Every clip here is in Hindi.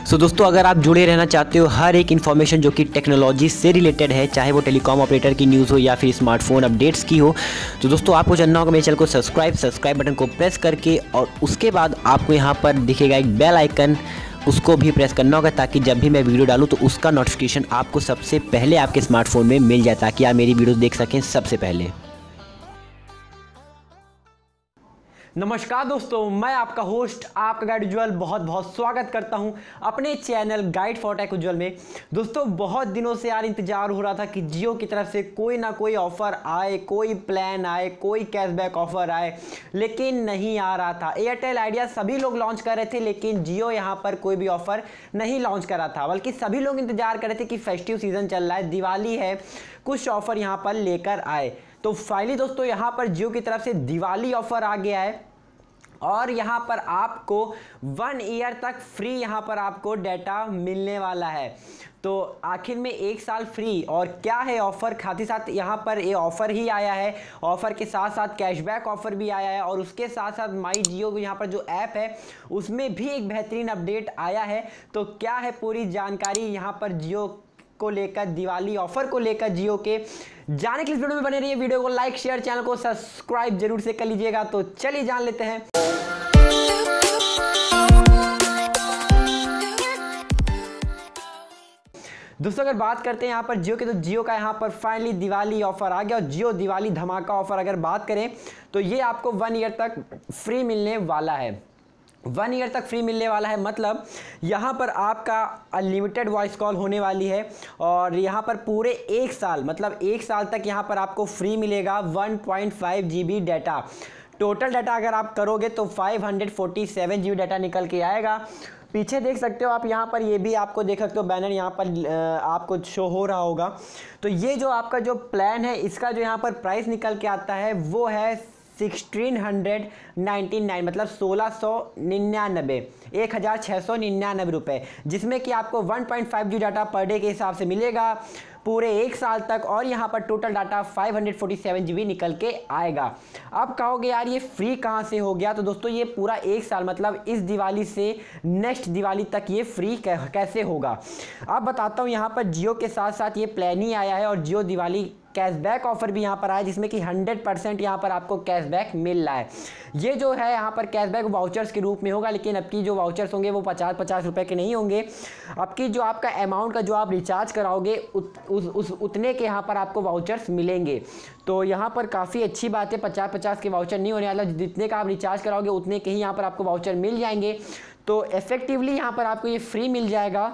सो so, दोस्तों अगर आप जुड़े रहना चाहते हो हर एक इन्फॉर्मेशन जो कि टेक्नोलॉजी से रिलेटेड है चाहे वो टेलीकॉम ऑपरेटर की न्यूज़ हो या फिर स्मार्टफ़ोन अपडेट्स की हो तो दोस्तों आपको जानना होगा मेरे चैनल को सब्सक्राइब सब्सक्राइब बटन को प्रेस करके और उसके बाद आपको यहाँ पर दिखेगा एक बेल आइकन उसको भी प्रेस करना होगा ताकि जब भी मैं वीडियो डालूँ तो उसका नोटिफिकेशन आपको सबसे पहले आपके स्मार्टफ़ोन में मिल जाए ताकि आप मेरी वीडियो देख सकें सबसे पहले। नमस्कार दोस्तों, मैं आपका होस्ट आपका गाइड उज्ज्वल, बहुत बहुत स्वागत करता हूँ अपने channel guide for tech Ujjwal में। दोस्तों, बहुत दिनों से यार इंतज़ार हो रहा था कि जियो की तरफ़ से कोई ना कोई ऑफ़र आए, कोई प्लान आए, कोई कैशबैक ऑफ़र आए, लेकिन नहीं आ रहा था। एयरटेल आइडिया सभी लोग लॉन्च कर रहे थे, लेकिन जियो यहाँ पर कोई भी ऑफ़र नहीं लॉन्च करा था। बल्कि सभी लोग इंतज़ार कर रहे थे कि फेस्टिव सीज़न चल रहा है, दिवाली है, कुछ ऑफ़र यहाँ पर लेकर आए। तो फाइनली दोस्तों, यहाँ पर जियो की तरफ़ से दिवाली ऑफ़र आ गया है। और यहाँ पर आपको वन ईयर तक फ्री यहाँ पर आपको डाटा मिलने वाला है। तो आखिर में एक साल फ्री और क्या है ऑफ़र खाती साथ यहाँ पर ये ऑफ़र ही आया है। ऑफ़र के साथ साथ कैशबैक ऑफ़र भी आया है और उसके साथ साथ माई जियो यहाँ पर जो ऐप है, उसमें भी एक बेहतरीन अपडेट आया है। तो क्या है पूरी जानकारी यहाँ पर जियो को लेकर, दिवाली ऑफ़र को लेकर जियो के। जाने के लिए वीडियो में बने रहिए। वीडियो को लाइक शेयर चैनल को सब्सक्राइब ज़रूर से कर लीजिएगा। तो चलिए जान लेते हैं। दोस्तों, अगर बात करते हैं यहाँ पर जियो के तो जियो का यहाँ पर फाइनली दिवाली ऑफ़र आ गया। और जियो दिवाली धमाका ऑफ़र अगर बात करें तो ये आपको वन ईयर तक फ्री मिलने वाला है। वन ईयर तक फ्री मिलने वाला है मतलब यहाँ पर आपका अनलिमिटेड वॉइस कॉल होने वाली है और यहाँ पर पूरे एक साल मतलब एक साल तक यहाँ पर आपको फ्री मिलेगा 1.5 point five G B data total data अगर आप करोगे तो 547 जीबी डाटा निकल के आएगा। पीछे देख सकते हो आप, यहाँ पर ये भी आपको देख सकते हो बैनर यहाँ पर आपको शो हो रहा होगा। तो ये जो आपका जो प्लान है, इसका जो यहाँ पर प्राइस निकल के आता है, वो है सिक्सटीन हंड्रेड नाइन्टी नाइन मतलब सोलह सौ निन्यानबे, एक हज़ार छः सौ निन्यानबे रुपये जिसमें कि आपको one point five G data per day के हिसाब से मिलेगा। पूरे एक साल तक और यहाँ पर total data five hundred forty seven G B निकल के आएगा। अब कहोगे यार, ये फ्री कहाँ से हो गया? तो दोस्तों, ये पूरा एक साल मतलब इस दिवाली से नेक्स्ट दिवाली तक ये फ्री कैसे होगा? अब बताता हूँ, यहाँ पर जियो के साथ साथ ये प्लान ही आया है और जियो दिवाली कैशबैक ऑफ़र भी यहाँ पर आया जिसमें कि 100 परसेंट यहाँ पर आपको कैशबैक मिल रहा है। ये जो है यहाँ पर कैशबैक वाउचर्स के रूप में होगा लेकिन अब की जो वाउचर्स होंगे वो पचास पचास रुपये के नहीं होंगे। अब की जो आपका अमाउंट का जो आप रिचार्ज कराओगे उत, उस, उस उतने के यहाँ पर आपको वाउचर्स मिलेंगे। तो यहाँ पर काफ़ी अच्छी बात है पचास पचास के वाउचर नहीं होने वाला जितने का आप रिचार्ज कराओगे उतने के ही यहाँ पर आपको वाउचर मिल जाएँगे। तो इफेक्टिवली यहाँ पर आपको ये फ्री मिल जाएगा।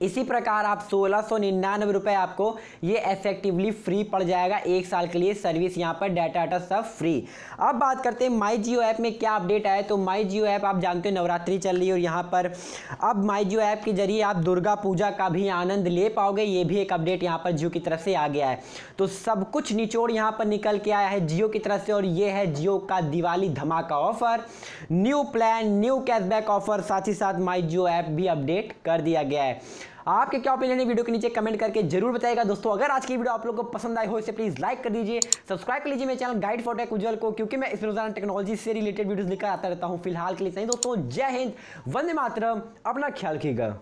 इसी प्रकार आप सोलह सौ निन्यानवे रुपये आपको ये इफेक्टिवली फ्री पड़ जाएगा एक साल के लिए सर्विस यहाँ पर डाटा डाटा सब फ्री अब बात करते हैं माई जियो ऐप में क्या अपडेट आया तो माई जियो ऐप आप जानते हो नवरात्रि चल रही है और यहाँ पर अब माई जियो ऐप के ज़रिए आप दुर्गा पूजा का भी आनंद ले पाओगे, ये भी एक अपडेट यहाँ पर जियो की तरफ़ से आ गया है। तो सब कुछ निचोड़ यहाँ पर निकल के आया है जियो की तरफ़ से और ये है जियो का दिवाली धमाका offer new plan new cashback offer साथ ही साथ माई जियो ऐप भी अपडेट कर दिया गया है। आपके क्या ओपिनियन है? वीडियो के नीचे कमेंट करके ज़रूर बताएगा दोस्तों, अगर आज की वीडियो आप लोग को पसंद आई हो, इसे प्लीज़ लाइक कर दीजिए। सब्सक्राइब कर लीजिए मेरे channel guide for tech Ujjwal को, क्योंकि मैं इस रोज़ाना टेक्नोलॉजी से रिलेटेड वीडियोस लेकर आता रहता हूँ। फ़िलहाल के लिए दोस्तों। जय हिंद, वंदे मातरम, अपना ख्याल रखिएगा।